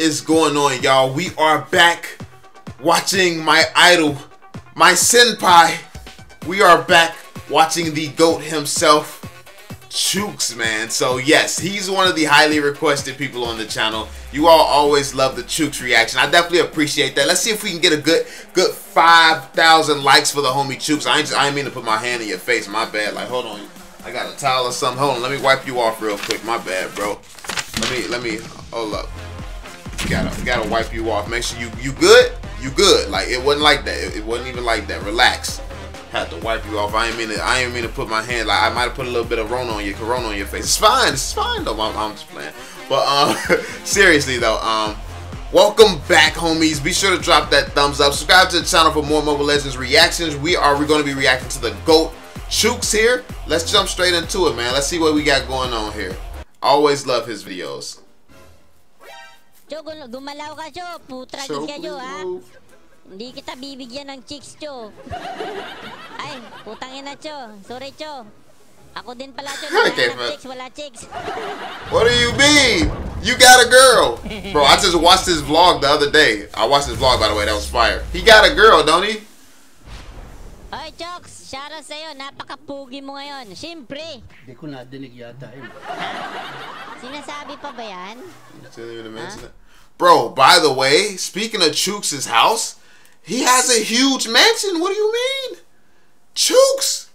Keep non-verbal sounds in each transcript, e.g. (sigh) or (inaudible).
is going on, y'all? We are back watching my idol, my senpai. We are back watching the GOAT himself, Chooks, man. So, yes, he's one of the highly requested people on the channel. You all always love the Chooks reaction. I definitely appreciate that. Let's see if we can get a good good 5,000 likes for the homie Chooks. I ain't, I ain't mean to put my hand in your face. My bad. Like, hold on. I got a towel or something. Hold on. Let me wipe you off real quick. My bad, bro. Let me, let me, hold up. Gotta, gotta wipe you off. Make sure you, you good? You good. Like, it wasn't like that. It, it wasn't even like that. Relax. Had to wipe you off. I ain't mean to, I ain't mean to put my hand, like, I might have put a little bit of Rona on your, Corona on your face. It's fine. It's fine, though. I'm, I'm just playing. But, um, (laughs) seriously, though, um, Welcome back, homies. Be sure to drop that thumbs up. Subscribe to the channel for more Mobile Legends reactions. We are we're going to be reacting to the GOAT Chooks here. Let's jump straight into it, man. Let's see what we got going on here. Always love his videos. Cho, gumalaw ka, Cho. Putra So, ka, Cho, ha? Hindi kita bibigyan ng chicks, Cho. (laughs) Ay, putang ina, Cho. Sorry, Cho. Ako din pala, Cho. (laughs) Wala chicks, wala chicks. What do you mean? You got a girl. Bro, I just watched his vlog the other day. I watched his vlog, by the way. That was fire. He got a girl, don't he? Hoy, Choks. Shoutout sa'yo. Napaka-pugi mo ngayon. Siyempre. Hindi ko nadinig yata yun. Eh. (laughs) Sinasabi pa ba yan? Didn't even mention it. Bro, by the way, speaking of Chooks' house, he has a huge mansion. What do you mean? Chooks,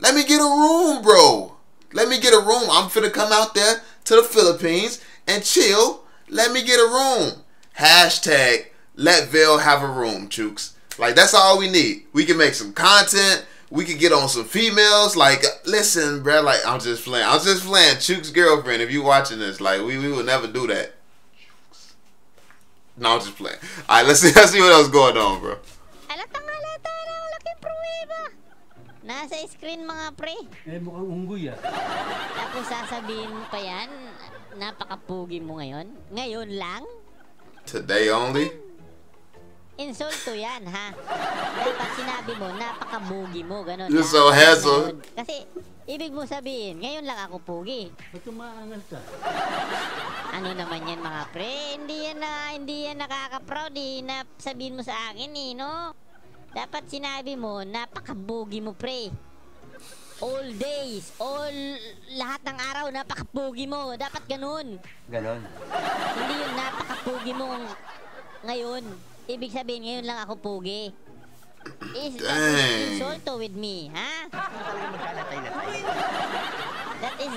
let me get a room, bro. Let me get a room. I'm finna come out there to the Philippines and chill. Let me get a room. Hashtag let Vail have a room, Chooks. Like that's all we need. We can make some content. We could get on some females. Like, listen, bro. Like, I'm just playing. I'm just playing. Chooks' girlfriend. If you watching this, like, we we would never do that. No, I'm just playing. All right, let's see. (laughs) Let's see what else going on, bro. Alatang alata na. Laking pruweba. Nasa screen mga pre. Eh, mukhang unggoy ah. Tapos sasabihin mo pa yan, napaka-pugi mo ngayon. Ngayon lang? Today only. Insulto yan, ha? Dapat sinabi mo, napaka-bugi mo, ganun. You're so. Ngayon. Kasi, ibig mo sabihin, ngayon lang ako pugi. Ba't umaangal ka? Ano naman yan, mga pre? Hindi yan na, hindi yan nakaka-proud, eh, na sabihin mo sa akin, eh, no? Dapat sinabi mo, napaka-bugi mo, pre. All days, all, lahat ng araw, napaka-pugi mo. Dapat ganun. Ganon. Hindi yun napaka-pugi mo ngayon. Ibig sabihin, ngayon lang ako pugi. Is Dang. insulto with me, ha? That is,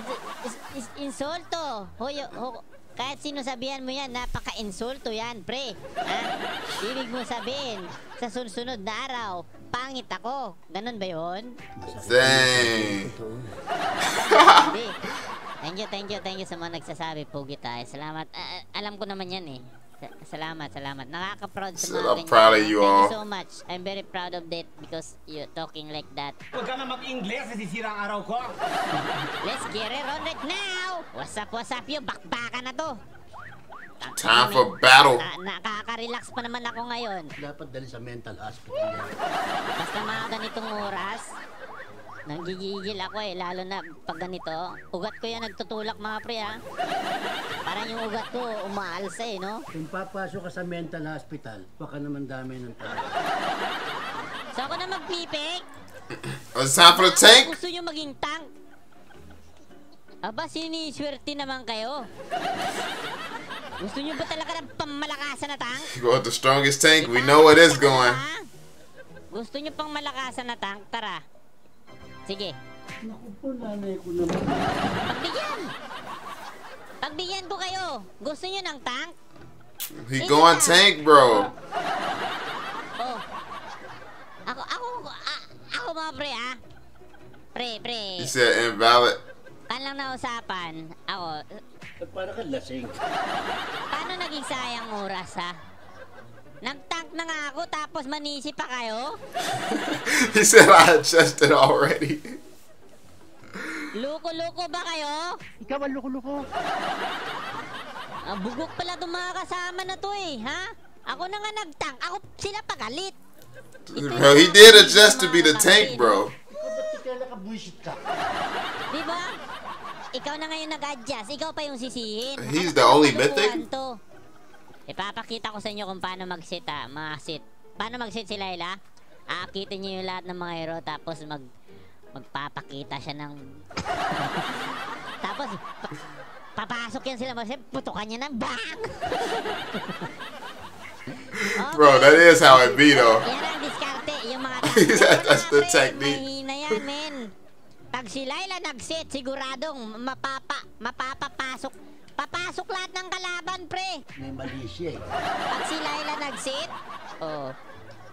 is, is insulto. Hoy, ho, kahit sino sabihan mo yan, napaka-insulto yan, pre. Ha? Ibig mo sabihin, sa sunod na araw, pangit ako. Ganun ba yun? Dang. Thank you, thank you, thank you sa mga nagsasabi, pugi tayo. Salamat. Ah, alam ko naman yan eh. Sa- Salamat, salamat. Nakaka-proud sa mga I'm proud of you Thank all. you so much. I'm very proud of that because you're talking like that. Huwag ka na mag-Ingles, nasisira ang araw ko. Let's get it on right now! What's up, what's up, you? Bakbaka na to! Time for battle. Na, nakaka-relax pa naman ako ngayon. Dapat dali sa mental hospital. Basta mga ganitong oras, nanggigigil ako eh, lalo na pag ganito. Ugat ko yan nagtutulak mga pre ha. Parang yung ugat ko umaalsa eh, no? Kung papasok ka sa mental hospital, baka naman dami ng tao. So ako na magpipik. It's time for the tank. Gusto nyo maging tank? Aba, siniswerte naman kayo. Gusto nyo ba talaga ng pamalakasan na tank? Go the strongest tank. We know where this going. Gusto nyo pang malakasan na tank? Tara. Sige. Naku po, nanay ko naman. Pagbigyan! Pagbigyan ko kayo. Gusto nyo ng tank? He going tank, bro. Oh. Ako, ako, a- ako mga pre ha. Pre, pre. He said invalid. Kan lang na usapan. Ako, Ba't para ka lasing? paano naging sayang oras ha? Nag-tank na nga ako tapos manisi pa kayo? (laughs) He said I adjusted already. Luko-luko ba kayo? Ikaw ang loko-loko. Ah, bugok pala itong mga kasama na to eh, ha? Ako na nga nag-tank. Ako sila pagalit. Bro, he did adjust to be the tank, bro. Ikaw ba't ikaw nakabuisit ka? Di ba? Ikaw na ngayon nag-adjust. Ikaw pa yung sisihin. He's the only mythic? To? Ipapakita ko sa inyo kung paano mag-sit ah, mga sit. Paano mag-sit si Laila? Aakitin niyo yung lahat ng mga hero tapos mag magpapakita siya ng (laughs) tapos pa- papasok yan sila mag putukan niya ng bang. (laughs) Bro, that is how it be though. Yan ang diskarte, yung mga (laughs) That- that's the technique. Mahina yan, men. Pag si Laila nag-set, siguradong mapapa, mapapapasok. Papasok lahat ng kalaban, pre. May mali siya eh. Pag si Laila nag-set, oh,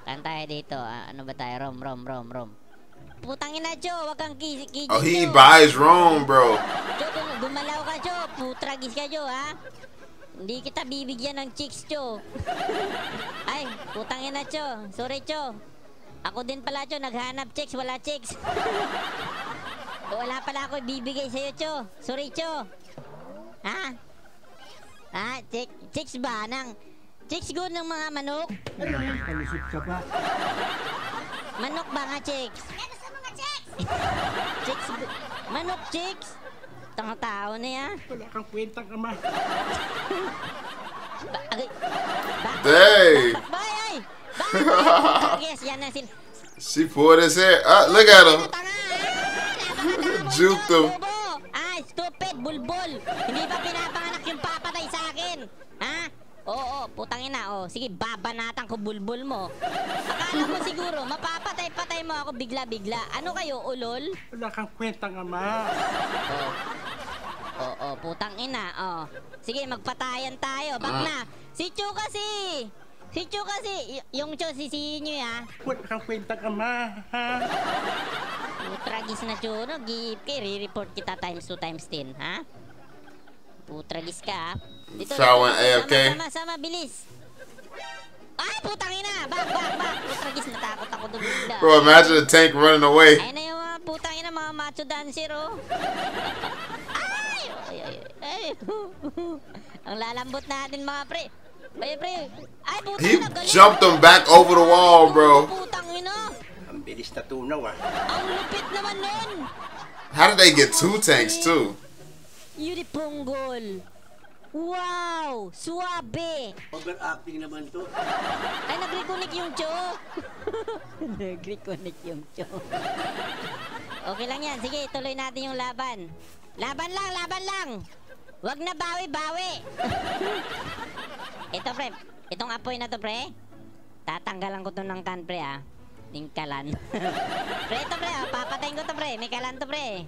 kan tayo dito. Ah, ano ba tayo? Rom, rom, rom, rom. Putang ina, Jo. Wag kang ki ki Oh, he buys wrong, bro. Jo, gum- gumalaw ka, Jo. Putragis ka, Jo, ha? Hindi kita bibigyan ng chicks, Jo. Ay, putang ina, Jo. Sorry, Jo. Ako din pala, Jo. Naghanap chicks, wala chicks. (laughs) wala pala ako bibigay sa'yo, Jo. Sorry, Jo. Ha? Ha? Chick, chicks ba? Nang, chicks good ng mga manok? Ano yan? Palusot ka pa. Manok ba nga, chicks? Gusto mo nga, chicks? Chicks, manok, chicks? Tanga tao (laughs) na yan. Wala kang kwentang ama. Ba, agay, ba, Dang. ba, ba, ay! Bakit? Yes, yan na sin... She pulled his hair. Uh, look at him. Ah! Juked him. Ah, stupid, bulbul! Hindi Oo, putang ina, oh. Sige, babanatan ko bulbul mo. Akala mo siguro, mapapatay-patay mo ako bigla-bigla. Ano kayo, ulol? Wala kang kwentang ama. Oo. Oo, putang ina. Oh. Sige, magpatayan tayo. Bak na. Si Chu kasi. Si Chu kasi. Y- yung Chu, sisihin nyo ya. Wala kang kwentang ama. Ha? Putragis na Chu. No? Giip ka. Re-report kita times 2 times 10. Ha? Putragis ka. ha? Dito. Siya went sama, Sama, sama, bilis. Ay, putang ina. Bak, bak, bak. Putragis. Natakot ako doon bigla. Bro, imagine the tank running away. Ayun na yung mga putang ina, mga macho dancer, oh. Ay! Ay, ay, ay. (laughs) Ang lalambot natin, mga pre. Ay, pre. Ay, putang He ina, galing. jumped him back over the wall, bro. Putang ina. Ang bilis na tunaw ah. Ang lupit naman nun. How did they get two tanks too? Yuri Ponggol. Wow! Suwabe! Overacting naman to. Ay, nag-reconnect yung Cho. (laughs) nag-reconnect yung Cho. okay lang yan. Sige, tuloy natin yung laban. Laban lang, laban lang. Wag na bawi-bawi. Ito, pre. Itong apoy na to, pre. Tatanggalan ko to ng kan, pre, ah. Yung kalan. (laughs) pre, ito, pre, ah. Papatayin ko to, pre. May kalan to, pre.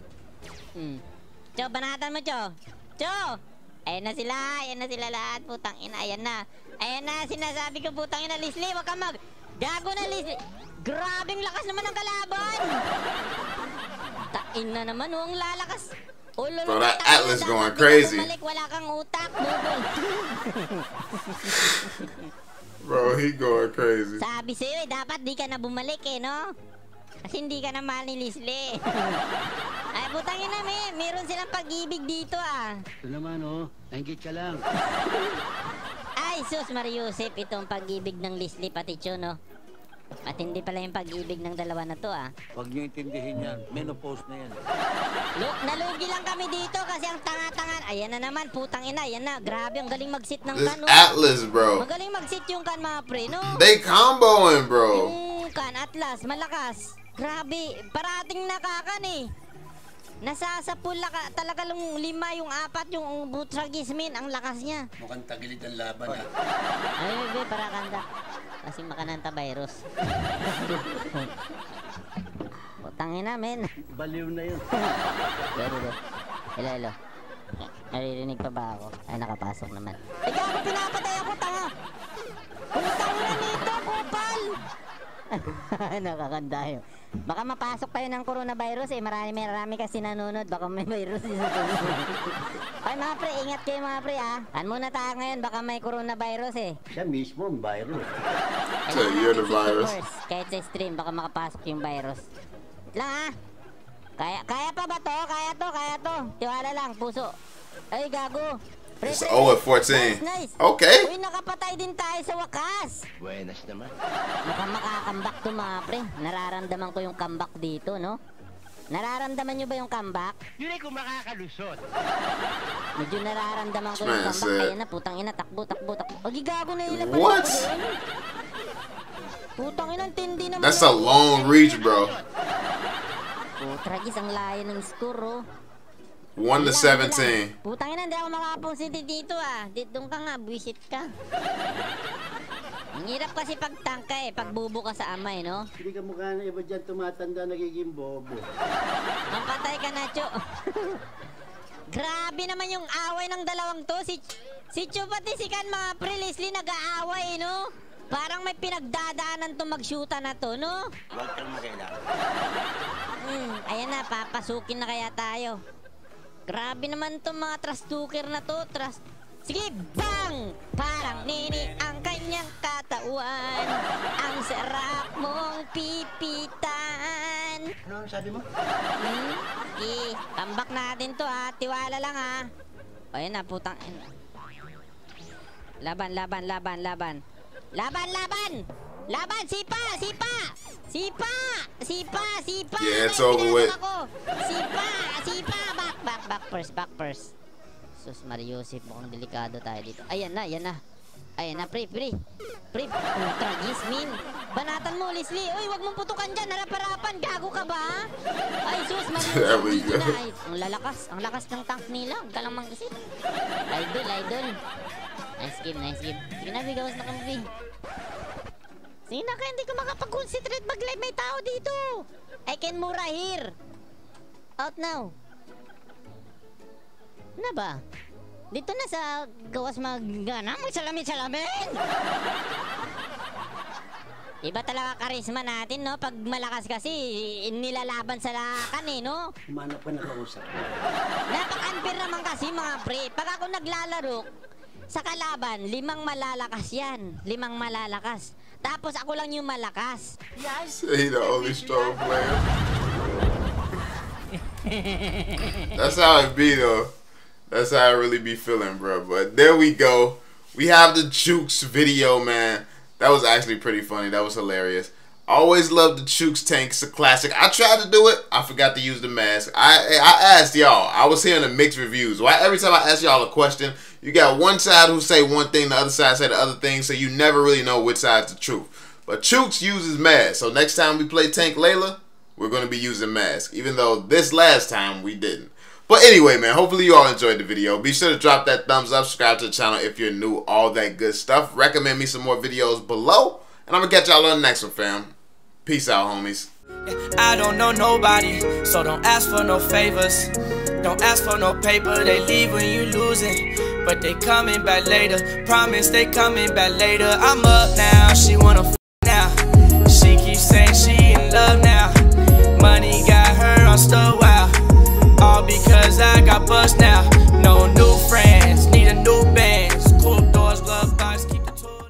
Hmm. Cho, banatan mo, Cho. Cho! Ayan na sila, ayan na sila lahat, putang ina, ayan na. Ayan na, sinasabi ko, putang ina, Leslie, wag ka mag... Gago na, Leslie. Grabing lakas naman ng kalaban. Tain na naman, oh, ang lalakas. Ulo Bro, that Atlas going crazy. Bumalik, wala kang utak, bubol. (laughs) Bro, he going crazy. Sabi sa'yo eh, dapat di ka na bumalik eh, no? Kasi hindi ka na mahal ni Leslie. (laughs) Ay, putang ina, may, meron silang pag-ibig dito ah. Ito naman oh. Nanggit ka lang. Ay, sus, Mariusip, itong pag-ibig ng Leslie pati Cho, no? Matindi pala yung pag-ibig ng dalawa na to, ah. Huwag niyo intindihin yan. Menopause na yan. Lu- nalugi lang kami dito kasi ang tanga-tanga. Ayan na naman, putang ina, ayan na. Grabe, ang galing mag-sit ng This kan, oh. Atlas, bro. Magaling mag-sit yung kan, mga pre, no? They comboing, bro. Yung kan, Atlas, malakas. Grabe, parating nakakan eh. Nasasapula ka, talaga lang lima yung apat yung butragismin, ang lakas niya. Mukhang tagilid ang laban ah. Ay, bebe, para kanda. Kasi makananta virus. (laughs) Putangin namin. Baliw na yun. (laughs) Hello, hello. Hello. Naririnig pa ba ako? Ay, nakapasok naman. Gago, pinapatay ako, tanga! Putang na nito, kupal! (laughs) Nakakanda yun. Baka mapasok tayo ng coronavirus eh. Marami, marami kasi nanonood. Baka may virus din sa. (laughs) Ay mga pre, ingat kayo mga pre ah. Kan muna tayo ngayon. Baka may coronavirus eh. Siya mismo ang virus. So, you're the virus. Kahit sa stream, baka makapasok yung virus. Lang ha. Kaya, kaya pa ba to? Kaya to, kaya to. Tiwala lang, puso. Ay, gago. It's pre, 0 at Nice, 14. nice. Okay. Uy, nakapatay din tayo sa wakas. Buenas naman. Mukhang makakambak to mga pre. Nararamdaman ko yung comeback dito, no? Nararamdaman nyo ba yung comeback? Yun ay kung makakalusot. Medyo nararamdaman ko yung comeback. Ayan na, putang ina, takbo, takbo, takbo. O, gigago na yun. What? Putang ina, tindi naman. That's a long reach, bro. Putragis, ang layo ng score, oh. 1 to Ilan, 17. ilan? Putang ina, hindi ako makapunsit dito ah. Doon ka nga, buwisit ka. Ang hirap kasi pag tangka eh, pag bubo ka sa amay, no? Hindi ka mukha na iba dyan tumatanda nagiging bobo. Ang patay ka na, Cho. Grabe naman yung away ng dalawang to. Si, si Cho pati si Kan mga pre Leslie nag-aaway, no? Parang may pinagdadaanan to mag-shoota na to, no? Huwag kang makialam. Hmm, ayan na, papasukin na kaya tayo. Grabe naman to mga trastuker na to. Trust... Sige, bang! Parang nini ang kanyang katawan. Ang sarap mong pipitan. Ano ang sabi mo? Hmm? Sige, tambak natin to ha. Tiwala lang ha. O yun na, putang... Laban, laban, laban, laban. Laban, laban! Laban, sipa, sipa! Sipa! Sipa, sipa! Yeah, it's over with. ako. Sipa, sipa! Back, back, back first, back first. Sus, Mariusip, mukhang delikado tayo dito. Ayan na, ayan na. Ayan na, pre, pre. Pre, ultra gismin. Banatan mo, Leslie. Uy, wag mong putukan dyan. Harap-harapan. Gago ka ba? Ay, sus, (laughs) There Mariusip. Ay, ang lalakas. Ang lakas ng tank nila. Huwag ka lang manggasit. Idol, idol. Nice game, nice game. Sige na, bigawas na kami. Sige na, kaya hindi ko makapag-concentrate mag-live. May tao dito. I can mura here. Out now. Na ba? Dito na sa gawas magana, magsalamin-salamin! Iba talaga karisma natin, no? Pag malakas kasi, nilalaban sa lakan, eh, no? Humanap ka na kausap. Napaka-unfair naman kasi, mga pre. Pag ako naglalaro, sa kalaban, limang malalakas yan. Limang malalakas. Tapos ako lang yung malakas. He the only strong player. That's how it be though. That's how I really be feeling, bro. But there we go. We have the Jukes video, man. That was actually pretty funny. That was hilarious. Always love the Chooks tank. It's a classic. I tried to do it. I forgot to use the mask. I I asked y'all. I was hearing the mixed reviews. Why every time I ask y'all a question, you got one side who say one thing, the other side say the other thing, so you never really know which side's the truth. But Chooks uses mask. So next time we play Tank Layla, we're gonna be using mask. Even though this last time we didn't. But anyway, man, hopefully you all enjoyed the video. Be sure to drop that thumbs up, subscribe to the channel if you're new, all that good stuff. Recommend me some more videos below. And I'm gonna catch y'all on the next one, fam. Peace out, homies. I don't know nobody, so don't ask for no favors. Don't ask for no paper, they leave when you losing. But they coming back later, promise they coming back later. I'm up now.